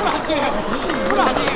술 아니에요. 술 아니에요.